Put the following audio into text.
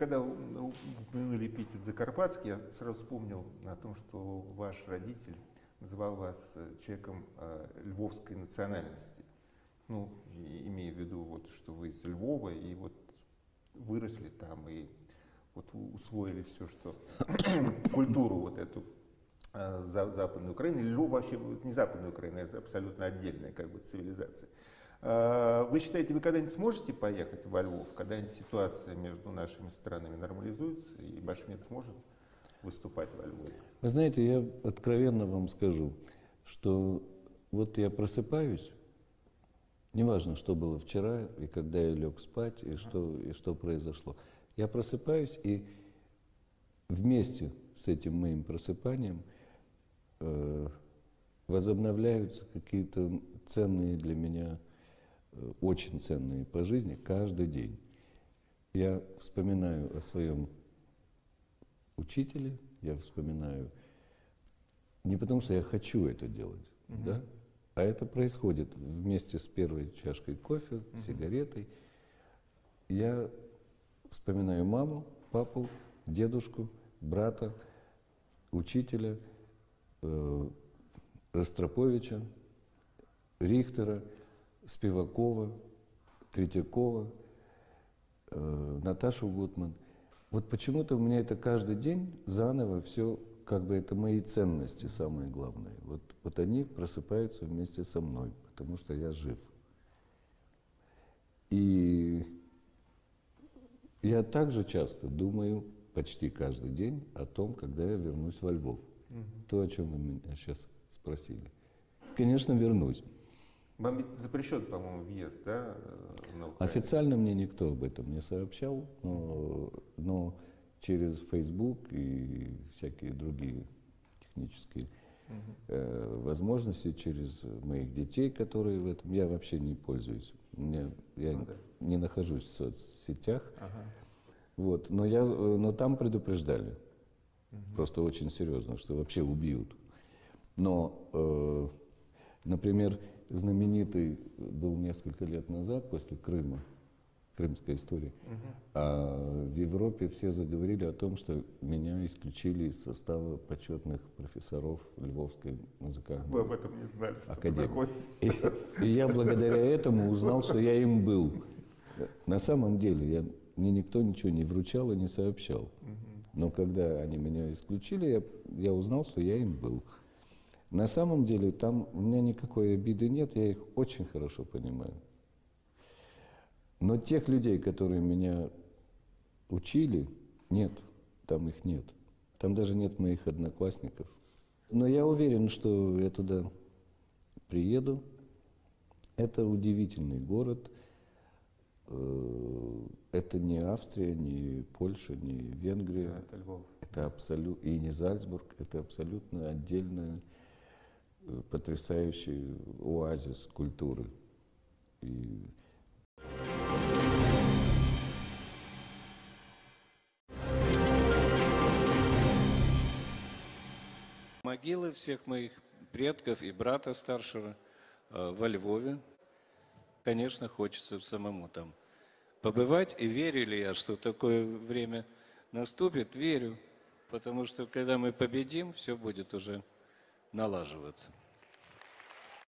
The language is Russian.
когда упомянули эпитет Закарпатский, я сразу вспомнил о том, что ваш родитель называл вас э, человеком э, львовской национальности. Ну, имея в виду, вот, что вы из Львова, и вот выросли там, и вот усвоили все, что культуру вот эту э, Западной Украины. Львов вообще не Западная Украина, это абсолютно отдельная как бы цивилизация. Э, вы считаете, вы когда-нибудь сможете поехать во Львов, когда-нибудь ситуация между нашими странами нормализуется, и Башмет сможет выступать во Львове? Вы знаете, я откровенно вам скажу, что вот я просыпаюсь, неважно, что было вчера, и когда я лег спать, и что, и что произошло. Я просыпаюсь, и вместе с этим моим просыпанием э, возобновляются какие-то ценные для меня, очень ценные по жизни каждый день. Я вспоминаю о своем учителе, я вспоминаю не потому, что я хочу это делать, угу. да, а это происходит вместе с первой чашкой кофе, угу. сигаретой. Я вспоминаю маму, папу, дедушку, брата, учителя, э, Ростроповича, Рихтера, Спивакова, Третьякова, э, Наташу Гутман. Вот почему-то у меня это каждый день заново все, как бы это мои ценности самые главные. Вот, вот они просыпаются вместе со мной, потому что я жив. И я также часто думаю, почти каждый день, о том, когда я вернусь во Львов. Угу. То, о чем вы меня сейчас спросили. Конечно, вернусь. Вам ведь запрещен, по-моему, въезд, да? Официально мне никто об этом не сообщал, но, но через Facebook и всякие другие технические угу. э, возможности, через моих детей, которые в этом... Я вообще не пользуюсь. Мне, я ну, да. не нахожусь в соцсетях. Ага. Вот. Но, я, но там предупреждали. Угу. Просто очень серьезно, что вообще убьют. Но, э, например, знаменитый был несколько лет назад, после Крыма, крымская история, угу. а в Европе все заговорили о том, что меня исключили из состава почетных профессоров Львовской музыкальной Вы об этом не знали, что академии. И, и я благодаря этому узнал, что я им был. На самом деле я, мне никто ничего не вручал и не сообщал. Но когда они меня исключили, я, я узнал, что я им был. На самом деле там у меня никакой обиды нет, я их очень хорошо понимаю. Но тех людей, которые меня учили, нет, там их нет. Там даже нет моих одноклассников. Но я уверен, что я туда приеду. Это удивительный город. Э, это не Австрия, не Польша, не Венгрия. Да, это Львов. Это абсолютно и не Зальцбург. Это абсолютно отдельная потрясающий оазис культуры. И Могилы всех моих предков и брата старшего э, во Львове. Конечно, хочется самому там побывать. И верю ли я, что такое время наступит? Верю. Потому что когда мы победим, все будет уже налаживаться.